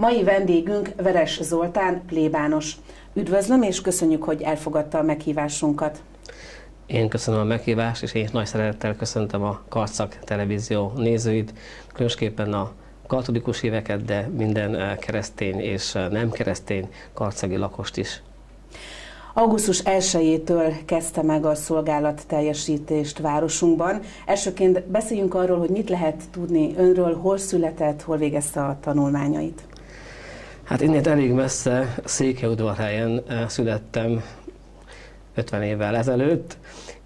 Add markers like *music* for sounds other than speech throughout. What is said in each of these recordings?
Mai vendégünk Veres Zoltán, plébános. Üdvözlöm és köszönjük, hogy elfogadta a meghívásunkat. Én köszönöm a meghívást, és én nagy szeretettel köszöntöm a Karcak televízió nézőit, különösképpen a katolikus éveket, de minden eh, keresztény és eh, nem keresztény karcagi lakost is. Augusztus 1-től kezdte meg a szolgálat teljesítést városunkban. Elsőként beszéljünk arról, hogy mit lehet tudni önről, hol született, hol végezte a tanulmányait. Hát innen elég messze, Székelyudvarhelyen eh, születtem 50 évvel ezelőtt,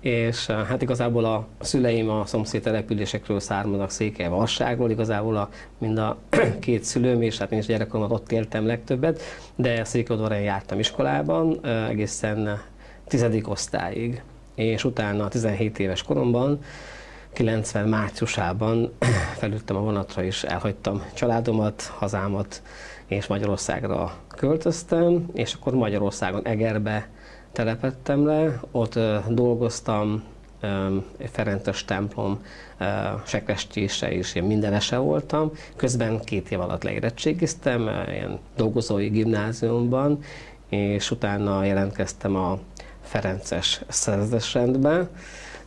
és eh, hát igazából a szüleim a szomszéd településekről származnak Székely Vasságról, igazából a, mind a *clears throat* két szülőm, és hát én is gyerekkoromat ott éltem legtöbbet, de Székelyudvarhelyen jártam iskolában eh, egészen tizedik osztályig, és utána 17 éves koromban 90 márciusában *clears throat* felültem a vonatra, és elhagytam családomat, hazámat, és Magyarországra költöztem, és akkor Magyarországon Egerbe telepettem le, ott dolgoztam, Ferences templom sekrestése és én mindenese voltam. Közben két év alatt leérettségiztem, ilyen dolgozói gimnáziumban, és utána jelentkeztem a Ferences szerzesrendbe.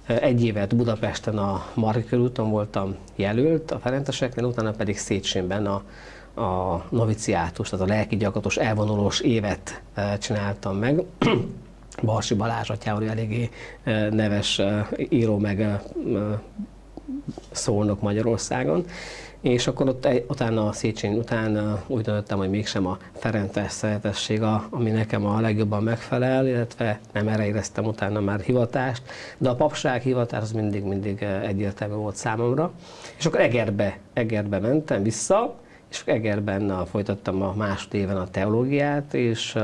Egy évet Budapesten a Marki úton voltam jelölt a Ferenceseknél, utána pedig Széchenben a a noviciátus, tehát a lelki gyakorlatos elvonulós évet e, csináltam meg. *clears throat* Barsi Balázs atyával eléggé e, neves e, író meg szólnok Magyarországon. És akkor ott, utána a Széchenyi után úgy döntöttem, hogy mégsem a Ferences szeretesség, ami nekem a legjobban megfelel, illetve nem erre éreztem utána már hivatást, de a papság hivatás az mindig-mindig egyértelmű volt számomra. És akkor Egerbe, Egerbe mentem vissza, és Egerben folytattam a éven a teológiát, és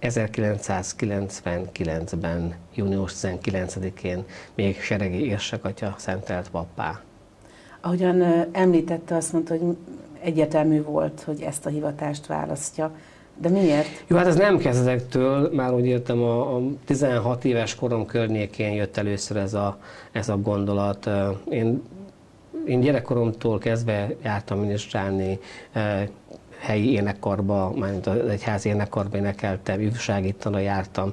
1999-ben, június 19-én még Seregi Érsekatya szentelt pappá. Ahogyan említette, azt mondta, hogy egyetemű volt, hogy ezt a hivatást választja. De miért? Jó, hát ez nem kezdetektől, már úgy értem, a, a 16 éves korom környékén jött először ez a, ez a gondolat. Én én gyerekkoromtól kezdve jártam minisztrálni helyi énekkarba, mármint az egyházi énekkarba énekeltem, ifjúsági jártam,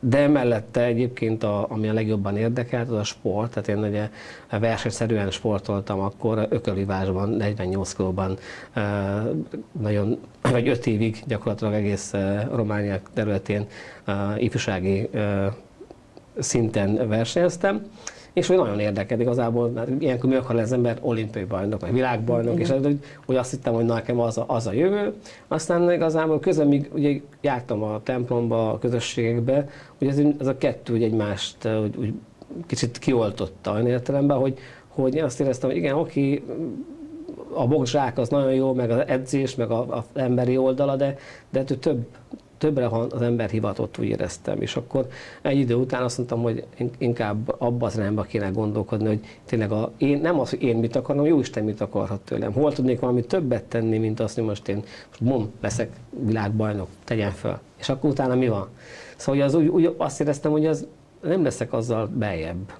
de mellette egyébként, a, ami a legjobban érdekelt, az a sport. Tehát én ugye versenyszerűen sportoltam akkor, ökölivásban, 48 kilóban, nagyon, vagy 5 évig gyakorlatilag egész Románia területén ifjúsági szinten versenyeztem és hogy nagyon érdekel igazából, mert ilyenkor mi akar az ember olimpiai bajnok, vagy világbajnok, mm. és hogy, hogy azt hittem, hogy nekem az a, az a jövő. Aztán igazából közben még ugye jártam a templomba, a közösségekbe, hogy ez, ez a kettő hogy egymást hogy, úgy kicsit kioltotta olyan értelemben, hogy, hogy azt éreztem, hogy igen, oké, a boxzsák az nagyon jó, meg az edzés, meg az emberi oldala, de, de több, többre az ember hivatott, úgy éreztem. És akkor egy idő után azt mondtam, hogy inkább abba az irányba kéne gondolkodni, hogy tényleg a, én, nem az, hogy én mit akarom, jó Isten mit akarhat tőlem. Hol tudnék valami többet tenni, mint azt, hogy most én most bum, leszek világbajnok, tegyen fel. És akkor utána mi van? Szóval az úgy, úgy azt éreztem, hogy az nem leszek azzal beljebb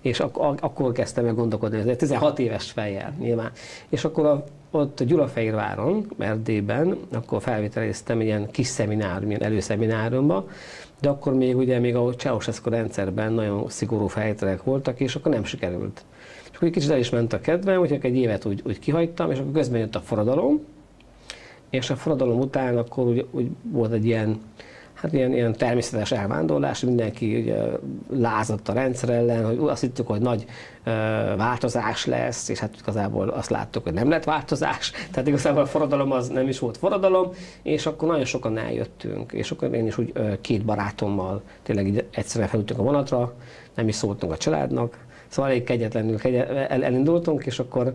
és ak- akkor kezdtem el gondolkodni, ez 16 éves fejjel nyilván. És akkor a, ott Gyulafehérváron, Erdélyben, akkor felvételeztem ilyen kis szeminárium, ilyen előszemináriumba, de akkor még ugye még a Ceausescu rendszerben nagyon szigorú felvételek voltak, és akkor nem sikerült. És akkor egy kicsit el is ment a kedvem, úgyhogy egy évet úgy, úgy kihagytam, és akkor közben jött a forradalom, és a forradalom után akkor úgy, úgy volt egy ilyen hát ilyen, ilyen természetes elvándorlás, mindenki ugye lázadt a rendszer ellen, hogy azt hittük, hogy nagy ö, változás lesz, és hát igazából azt láttuk, hogy nem lett változás, *laughs* tehát igazából a forradalom az nem is volt forradalom, és akkor nagyon sokan eljöttünk, és akkor én is úgy ö, két barátommal tényleg így egyszerűen felültünk a vonatra, nem is szóltunk a családnak, Szóval elég kegyetlenül el, elindultunk, és akkor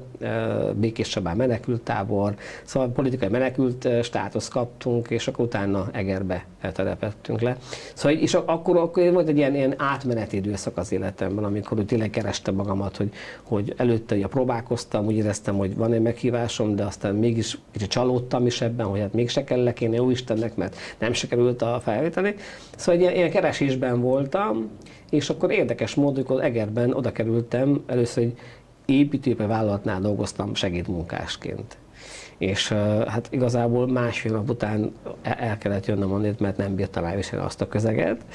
Békés Csabán menekült tábor, szóval politikai menekült státusz kaptunk, és akkor utána Egerbe telepettünk le. Szóval és akkor, akkor volt egy ilyen, ilyen átmeneti időszak az életemben, amikor úgy tényleg kerestem magamat, hogy, hogy előtte ugye próbálkoztam, úgy éreztem, hogy van egy meghívásom, de aztán mégis kicsit csalódtam is ebben, hogy hát mégse kellek én jó Istennek, mert nem sikerült a felvételi. Szóval egy ilyen, ilyen keresésben voltam, és akkor érdekes módon, hogy Egerben oda kerültem, először egy építőipari vállalatnál dolgoztam segédmunkásként. és hát igazából másfél nap után el kellett jönnöm onnét, mert nem bírtam elviselni azt a közeget,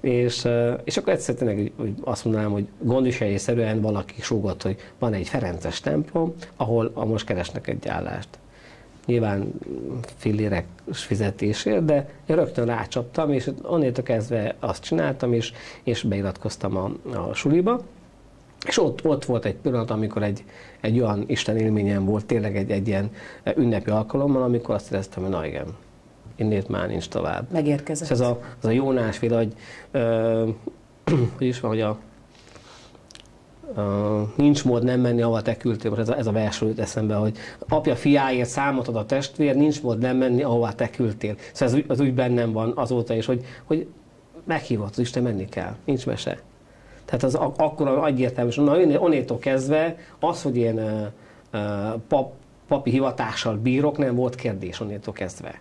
és, és akkor egyszer tényleg úgy azt mondanám, hogy gondviselésszerűen valaki súgott, hogy van egy Ferences templom, ahol a most keresnek egy állást. Nyilván fillérek fizetésért, de én rögtön rácsaptam, és onnétől kezdve azt csináltam, és, és beiratkoztam a, a suliba. És ott, ott volt egy pillanat, amikor egy, egy olyan Isten élményem volt, tényleg egy, egy ilyen ünnepi alkalommal, amikor azt éreztem, hogy na igen, innét már nincs tovább. Megérkezett. És ez a, az a Jónás hogy, ö, *clears throat* hogy is van, hogy a Uh, nincs mód nem menni, ahova te küldtél. Most ez a, ez a vers jut eszembe, hogy apja fiáért számot ad a testvér, nincs mód nem menni, ahová te küldtél. Szóval ez, az úgy bennem van azóta is, hogy, hogy meghívott az Isten, menni kell. Nincs mese. Tehát az akkor egyértelmű, és onnétól kezdve az, hogy én uh, pap, papi hivatással bírok, nem volt kérdés onnétól kezdve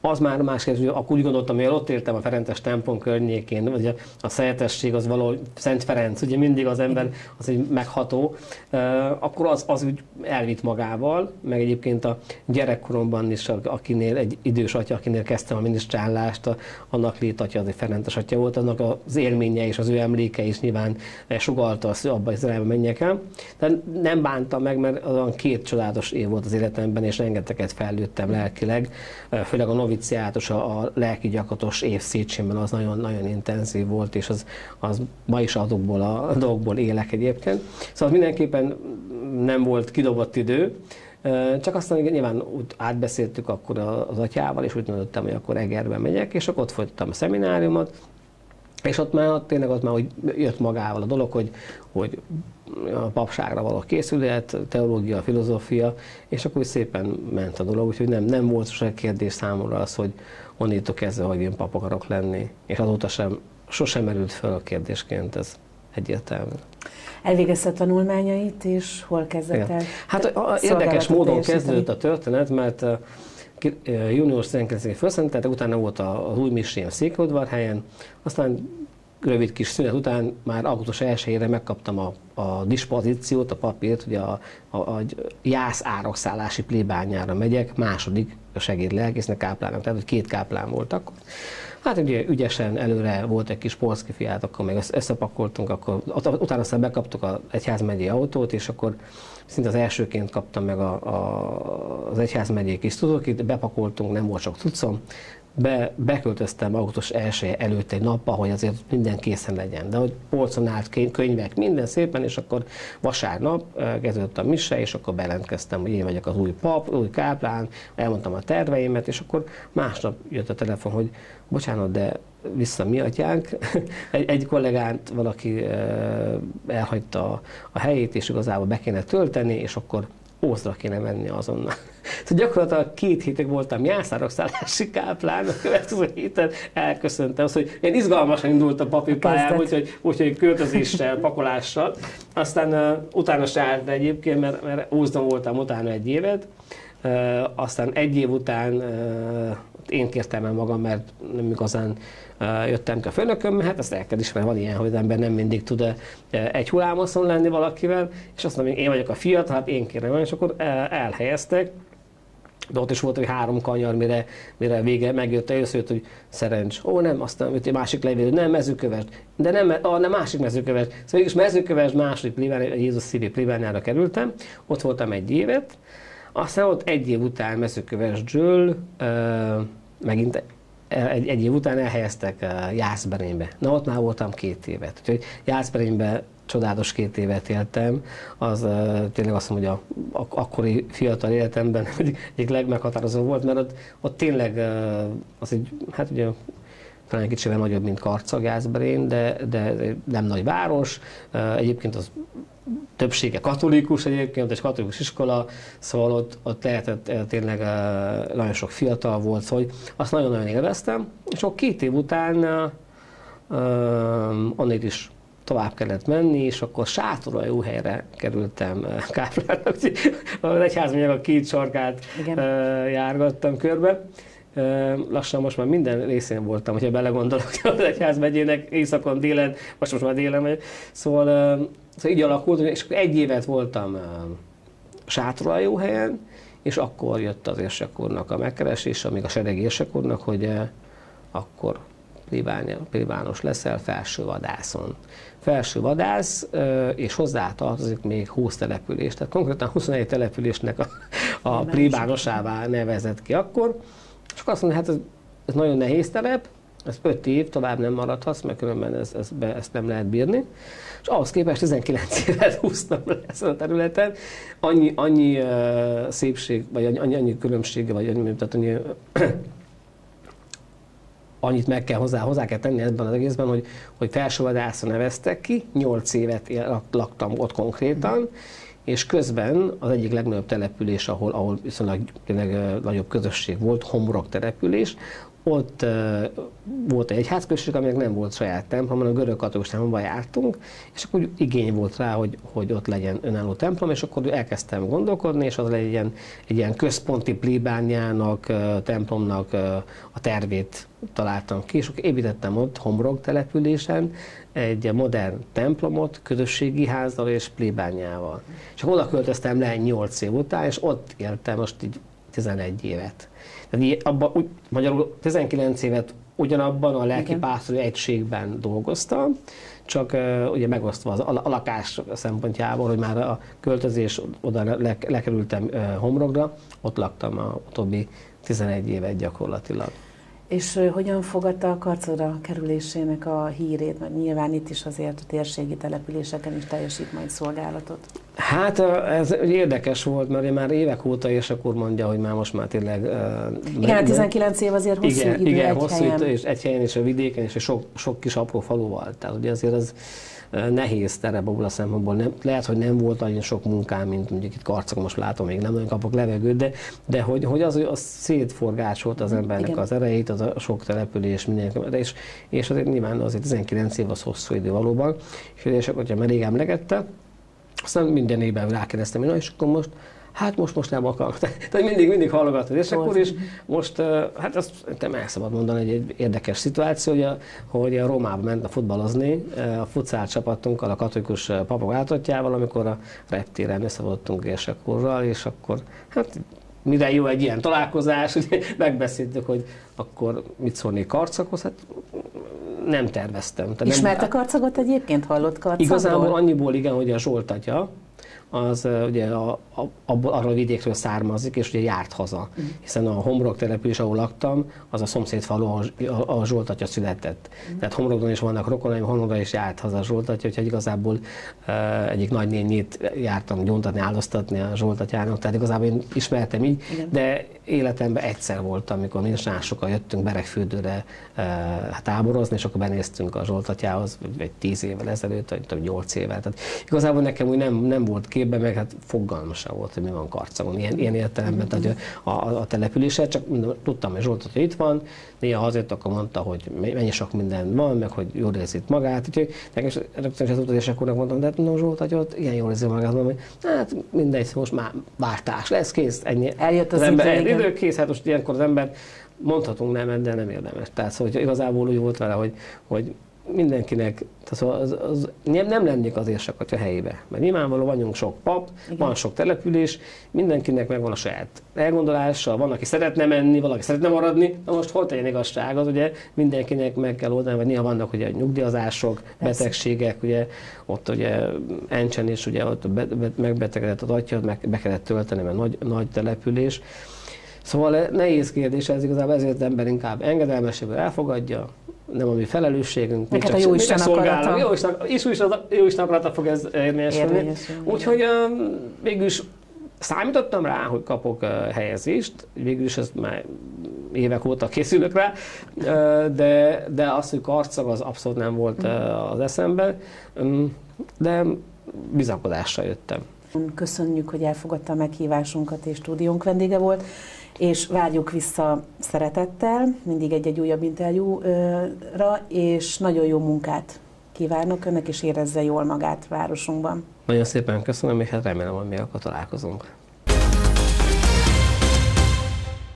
az már más hogy akkor úgy gondoltam, hogy ott éltem a Ferences templom környékén, vagy a, szeltesség az való Szent Ferenc, ugye mindig az ember az egy megható, akkor az, az úgy elvitt magával, meg egyébként a gyerekkoromban is, akinél egy idős atya, akinél kezdtem a minisztrállást, a, annak létatja az egy Ferences atya volt, annak az élménye és az ő emléke is nyilván sugalta azt, hogy abba az irányba menjek el. De nem bántam meg, mert azon két csodálatos év volt az életemben, és rengeteget fejlődtem lelkileg, főleg a noviciátus, a, a lelki gyakatos év Széchenben az nagyon-nagyon intenzív volt, és az, az ma is azokból a dolgokból élek egyébként. Szóval mindenképpen nem volt kidobott idő, csak aztán nyilván úgy átbeszéltük akkor az atyával, és úgy döntöttem, hogy akkor Egerbe megyek, és akkor ott folytattam a szemináriumot, és ott már tényleg ott már úgy jött magával a dolog, hogy, hogy a papságra való készület, teológia, filozófia, és akkor úgy szépen ment a dolog, úgyhogy nem, nem volt sosem kérdés számomra az, hogy onnitól kezdve, hogy én pap akarok lenni, és azóta sem, sosem merült fel a kérdésként, ez egyértelmű. Elvégezte a tanulmányait, és hol kezdett el? Hát a, érdekes módon kezdődött a történet, mert június 19-én felszenteltek, utána volt az új misém Székelyudvarhelyen, aztán rövid kis szünet után már augusztus 1 megkaptam a, a dispozíciót, a papírt, hogy a, a, a jász árakszállási plébányára megyek, második segédlelkésznek káplának, tehát hogy két káplán voltak. Hát ugye ügyesen előre volt egy kis polszki fiát, akkor meg összepakoltunk, akkor utána aztán bekaptuk az egyházmegyei autót, és akkor szinte az elsőként kaptam meg a, a, az egyházmegyei kis tudókit, bepakoltunk, nem volt sok cuccom, be, beköltöztem augusztus első előtt egy nappal, hogy azért minden készen legyen. De hogy polcon állt könyvek, minden szépen, és akkor vasárnap kezdődött a mise, és akkor belentkeztem, hogy én vagyok az új pap, új káplán, elmondtam a terveimet, és akkor másnap jött a telefon, hogy bocsánat, de vissza mi atyánk. *laughs* Egy, egy kollégát valaki elhagyta a helyét, és igazából be kéne tölteni, és akkor Ózra kéne menni azonnal. Szóval gyakorlatilag két hétig voltam jászárok káplán, a következő héten elköszöntem. Az, hogy én izgalmasan indult a papírpályám, úgyhogy, úgyhogy költözéssel, pakolással. Aztán uh, utána se állt egyébként, mert, mert Ózdon voltam utána egy évet. Uh, aztán egy év után uh, én kértem el magam, mert nem igazán jöttem ki a főnököm, hát ezt el kell ismerni, van ilyen, hogy az ember nem mindig tud egy hullámoszon lenni valakivel, és azt mondom, én vagyok a fiat, hát én kérem, és akkor elhelyeztek, de ott is volt, hogy három kanyar, mire, mire vége megjött először, hogy szerencs. Ó, nem, aztán egy másik levél, nem mezőköves, de nem, a, nem másik mezőköves. Szóval mégis mezőköves második plébán, Jézus szívi plébánára kerültem, ott voltam egy évet, aztán ott egy év után mezőköves Győl, megint egy, egy év után elhelyeztek Jászberénybe. Na ott már voltam két évet. Úgyhogy Jászberénybe csodálatos két évet éltem, az uh, tényleg azt mondom, hogy a, a, akkori fiatal életemben *laughs* egyik legmeghatározó volt, mert ott, ott tényleg uh, az egy, hát ugye talán egy kicsivel nagyobb, mint Karcag, Jászberény, de, de nem nagy város. Uh, egyébként az többsége katolikus egyébként, egy katolikus iskola, szóval ott, ott lehetett eh, tényleg eh, nagyon sok fiatal volt, szóval azt nagyon-nagyon élveztem, és akkor két év után um, onnét is tovább kellett menni, és akkor sátorra jó helyre kerültem Káplának. Az *laughs* egyházmegyek a két sarkát Igen. járgattam körbe. Lassan most már minden részén voltam, hogyha belegondolok *laughs* az egyházmegyének éjszakon, délen, most most már délen megy. Szóval Szóval így alakult, és egy évet voltam uh, helyen, és akkor jött az érsekornak a megkeresés, amíg a sereg érsekornak, hogy akkor plébános leszel felső vadászon. Felső vadász, és hozzá tartozik még 20 település. Tehát konkrétan 21 településnek a, a plébánosává nevezett ki akkor. Akkor azt mondja, hát ez, ez nagyon nehéz telep, ez 5 év, tovább nem maradhatsz, mert különben ez, ez be, ezt nem lehet bírni. És ahhoz képest 19 *laughs* évet húztam le ezen a területen. Annyi, annyi uh, szépség, vagy annyi, annyi különbsége, vagy annyi, tehát annyi annyit meg kell hozzá, hozzá kell tenni ebben az egészben, hogy, hogy felsővadászra neveztek ki, 8 évet laktam ott konkrétan, és közben az egyik legnagyobb település, ahol, ahol viszonylag nagyobb közösség volt, Homrok település, ott volt egy egyházközség, aminek nem volt saját templom, hanem a görög katolikus templomba jártunk, és akkor úgy igény volt rá, hogy, hogy ott legyen önálló templom, és akkor elkezdtem gondolkodni, és az egy ilyen, egy ilyen központi plébániának, templomnak a tervét találtam ki, és akkor építettem ott Homrog településen egy modern templomot, közösségi házzal és plébániával. És akkor oda költöztem le 8 év után, és ott éltem most így 11 évet. Tehát abba, úgy, magyarul 19 évet ugyanabban a lelki pásztori egységben dolgoztam, csak uh, ugye megosztva az, a, a lakás szempontjából, hogy már a költözés oda le, lekerültem uh, Homrogra, ott laktam a utóbbi 11 évet gyakorlatilag. És hogyan fogadta a karcodra kerülésének a hírét? Mert nyilván itt is azért a térségi településeken is teljesít majd szolgálatot. Hát ez érdekes volt, mert már évek óta, és akkor mondja, hogy már most már tényleg... Igen, meg, 19 év azért hosszú igen, idő igen, egy hosszú helyen. Idő, és egy helyen, és a vidéken, és sok, sok kis apró faluval. Tehát ugye azért ez nehéz terep abból a szempontból. Nem, lehet, hogy nem volt olyan sok munkám, mint mondjuk itt karcok, most látom, még nem nagyon kapok levegőt, de, de hogy, hogy az, az szétforgácsolt az embernek Igen. az erejét, az a sok település, mindenki, és, és azért nyilván azért 19 év az hosszú idő valóban, és akkor, hogyha merég emlegette, aztán minden évben rákérdeztem, hogy na és akkor most hát most, most nem akarok. *laughs* Tehát mindig, mindig halogatod. És akkor is most, hát azt nem el szabad mondani, hogy egy érdekes szituáció, hogy a, hogy a Romába ment a futballozni, a futszál csapatunkkal, a katolikus papok átotjával, amikor a reptéren összevoltunk érsekorral, és akkor hát mire jó egy ilyen találkozás, *laughs* ugye megbeszéltük, hogy akkor mit szólnék karcakhoz, hát nem terveztem. Ismerte nem, karcagot egyébként? Hallott karcagról? Igazából annyiból igen, hogy a Zsolt atya, az ugye a, a, abból, arra a vidékről származik, és ugye járt haza. Uh-huh. Hiszen a Homrok település, ahol laktam, az a szomszéd falu, ahol a, a Zsolt atya született. Uh-huh. Tehát Homrokon is vannak rokonaim, Homrokra is járt haza a Zsolt atya, úgyhogy igazából uh, egyik nagynényét jártam gyóntatni, áldoztatni a Zsolt atyának, tehát igazából én ismertem így, Igen. de életemben egyszer voltam, amikor mi sokan jöttünk Beregfürdőre uh, táborozni, és akkor benéztünk a Zsolt atyához, egy tíz évvel ezelőtt, vagy több nyolc évvel. Tehát igazából nekem úgy nem, nem volt képben, meg hát fogalma sem volt, hogy mi van karcagon, ilyen, ilyen értelemben, tehát a, a, a települése, csak tudtam, hogy Zsolt, hogy itt van, néha azért akkor mondta, hogy mennyi sok minden van, meg hogy jól érzi magát, úgyhogy nekem is rögtön az utazásokornak mondtam, de hát no, Zsolt, hogy ott ilyen jól érzi magát, mondom, hogy hát mindegy, most már váltás lesz, kész, ennyi. Eljött az, az ember, idő, idő, kész, hát most ilyenkor az ember mondhatunk nem, de nem érdemes. Tehát szóval, hogy igazából úgy volt vele, hogy, hogy mindenkinek, tehát az, az, nem, nem lennék az érsek a helyébe. Mert nyilvánvalóan vagyunk sok pap, Igen. van sok település, mindenkinek megvan a saját elgondolása, van, aki szeretne menni, valaki szeretne maradni, na most hol tegyen igazság, az ugye mindenkinek meg kell oldani, vagy néha vannak ugye nyugdíjazások, Persze. betegségek, ugye ott ugye Encsen is ugye ott be, be, megbetegedett az atya, meg be kellett tölteni, mert nagy, nagy település. Szóval nehéz kérdés ez igazából, ezért az ember inkább engedelmesebben elfogadja, nem a mi felelősségünk. Neked a jó Isten akarata. Jó Isten, és jó Isten akarata fog ez érvényesülni. Úgyhogy um, végülis számítottam rá, hogy kapok uh, helyezést, végülis ez már évek óta készülök rá, uh, de, de az, hogy karcag, az abszolút nem volt uh, az eszemben, um, de bizakodással jöttem. Köszönjük, hogy elfogadta a meghívásunkat és stúdiónk vendége volt és várjuk vissza szeretettel, mindig egy-egy újabb interjúra, és nagyon jó munkát kívánok önnek, és érezze jól magát városunkban. Nagyon szépen köszönöm, és hát remélem, hogy mi akkor találkozunk.